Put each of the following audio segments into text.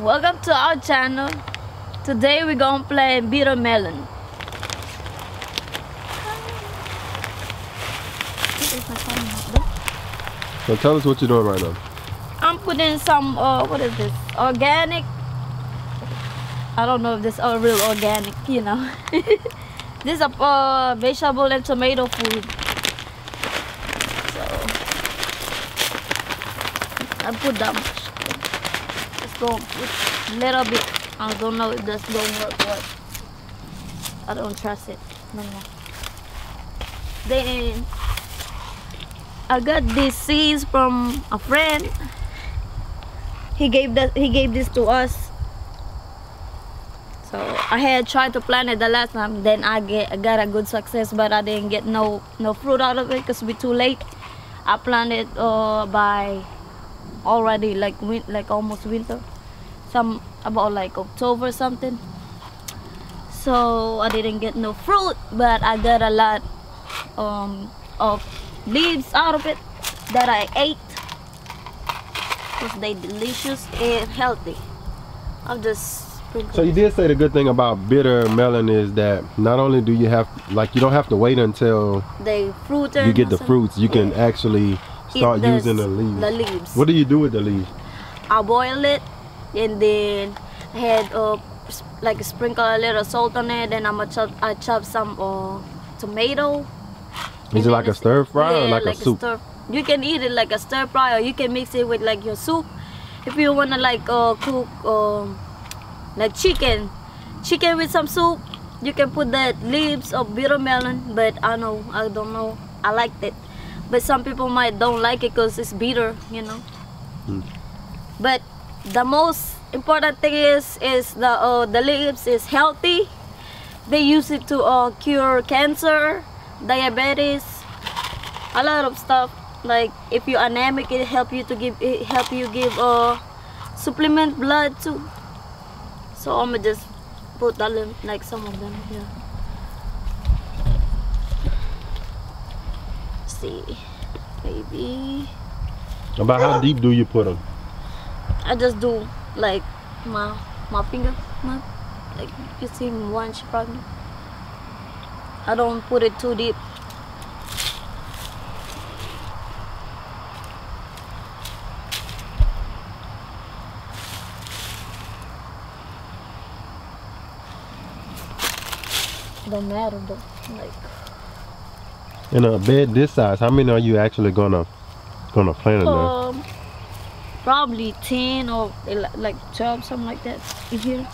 welcome to our channel. Today we're gonna play bitter melon. So tell us what you're doing right now. I'm putting some, uh, what is this? Organic. I don't know if this is real organic, you know. this is a uh, vegetable and tomato food. So, I put that much. A little bit. I don't know if this don't work well. I don't trust it. No, no. Then I got these seeds from a friend. He gave that he gave this to us. So I had tried to plant it the last time. Then I get I got a good success, but I didn't get no no fruit out of it because we too late. I planted uh, by already like win like almost winter, some about like October something. So I didn't get no fruit, but I got a lot um, of leaves out of it that I ate because they delicious and healthy. I'm just. So you did say the good thing about bitter melon is that not only do you have like you don't have to wait until they fruit you get the fruits, you can actually start the using the leaves. the leaves. What do you do with the leaves? I boil it and then I had uh, like sprinkle a little salt on it. Then I'ma chop I chop some uh, tomato. Is it like a stir fry or yeah, like, a soup? stir. You can eat it like a stir fry, or you can mix it with like your soup. If you wanna like uh, cook um, like chicken, chicken with some soup, you can put that leaves of bitter melon. But I know I don't know. I liked it, but some people might don't like it because it's bitter, you know. Hmm. But the most important thing is is the uh, the leaves is healthy. They use it to uh, cure cancer, diabetes, a lot of stuff. Like if you're anemic, it help you to give it help you give uh supplement blood too. So I'ma just put little, like some of them here. See, maybe About how deep do you put them? I just do like my my finger, my, like you see one probably. I don't put it too deep. Don't matter though. Like In a bed this size, how many are you actually gonna gonna plant in there? um, probably ten or like twelve, something like that. in Here.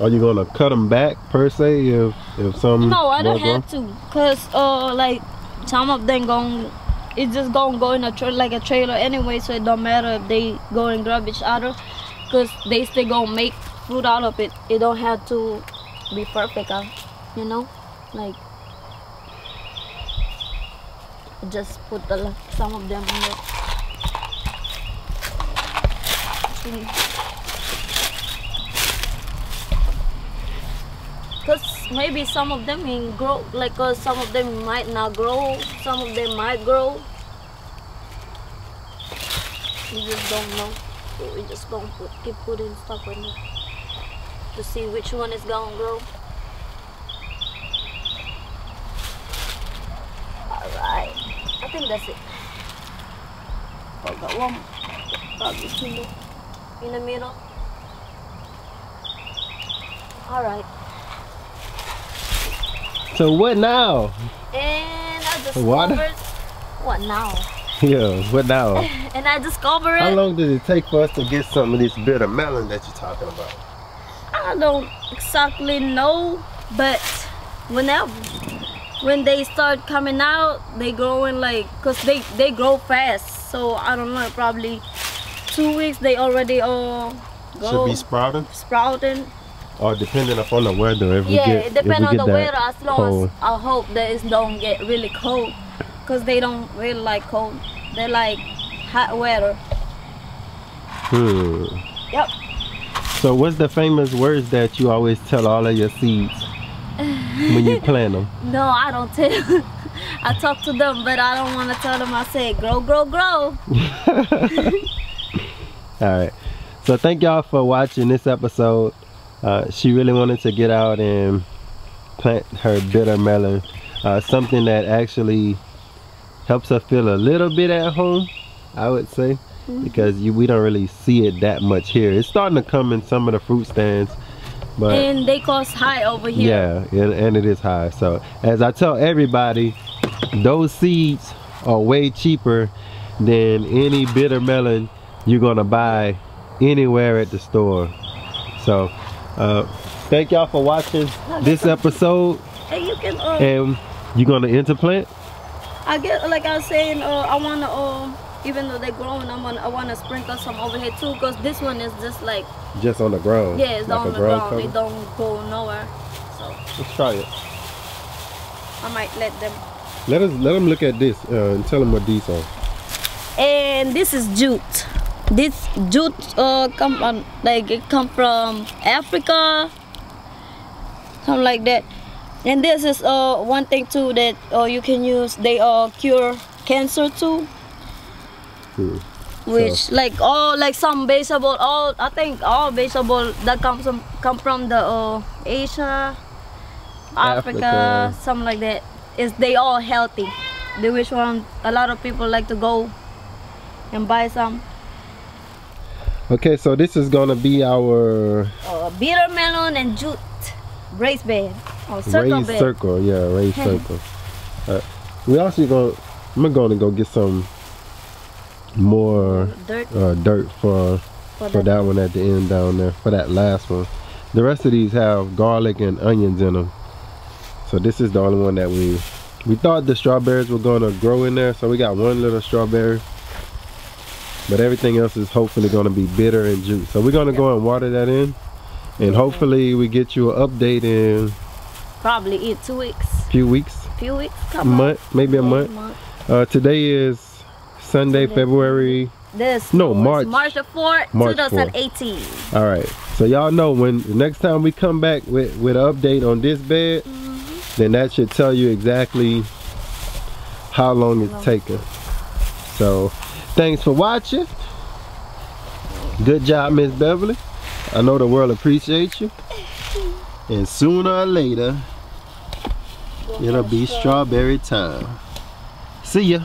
Are you gonna cut them back per se if if some? No, I don't have to, cause uh, like some of them gon' it's just gonna go in a tra- like a trailer anyway, so it don't matter if they go and grab each other, cause they still gonna make food out of it. It don't have to be perfect, you know, like just put the some of them in there. Cause maybe some of them can grow, like uh, some of them might not grow, some of them might grow. We just don't know. So we just gonna put, keep putting stuff in there to see which one is gonna grow. Alright, I think that's it. Oh, got one, two more in the middle. Alright. So what now? And I What? discovered what now? Yeah, what now? And I discovered How long did it take for us to get some of this bitter melon that you're talking about? I don't exactly know, but whenever when they start coming out, they growing like cause they they grow fast. So I don't know, probably two weeks they already all Should be sprouting, sprouting. or depending upon the weather. If we Yeah, get, it depends on the weather. As long cold. as I hope that it don't get really cold, cause they don't really like cold. They like hot weather. Hmm. Yep. So what's the famous words that you always tell all of your seeds when you plant them? No, I don't tell. I talk to them, but I don't want to tell them. I say, grow, grow, grow. All right. So thank y'all for watching this episode. Uh, she really wanted to get out and plant her bitter melon. Uh, something that actually helps her feel a little bit at home, I would say. Because you, we don't really see it that much here. It's starting to come in some of the fruit stands. But and they cost high over here. yeah, and, and it is high. So as I tell everybody, those seeds are way cheaper than any bitter melon you're gonna buy anywhere at the store. So uh, thank y'all for watching this episode. Hey, you can. Uh, And you're gonna interplant? I get like I was saying. Uh, I wanna. Uh, even though they're growing, I'm gonna. I wanna sprinkle some over here too, cause this one is just like Just on the ground. yeah, it's like on the ground. cover? They don't go nowhere. So Let's try it. I might let them. Let us let them look at this uh, and tell them what these are. and this is jute this jute uh come on like it come from africa something like that and this is uh one thing too that uh you can use they uh cure cancer too Hmm. which like all like some vegetable all i think all vegetable that comes from come from the uh asia africa, Africa. something like that is they all healthy the which one a lot of people like to go and buy some Okay, so this is gonna be our uh, bitter melon and jute raised bed or circle raised bed circle. Yeah, raised circle. Uh, we also gonna I'm gonna go get some more dirt uh, dirt for for, for that one at the end down there for that last one. The rest of these have garlic and onions in them. So this is the only one that we we thought the strawberries were gonna grow in there. So we got one little strawberry. But everything else is hopefully gonna be bitter and jute. So we're gonna go and water that in. And hopefully we get you an update in probably eat two weeks a few weeks, few weeks a month, maybe a Yeah, month. Uh, today is Sunday. February. this No, March. march the 4th March 4th. 2018 All right. So y'all know when the next time we come back with with an update on this bed, mm-hmm. then that should tell you exactly how long it's taken. So thanks for watching. Good job, Miss Beverly. I know the world appreciates you. And sooner or later, it'll be strawberry time. See ya.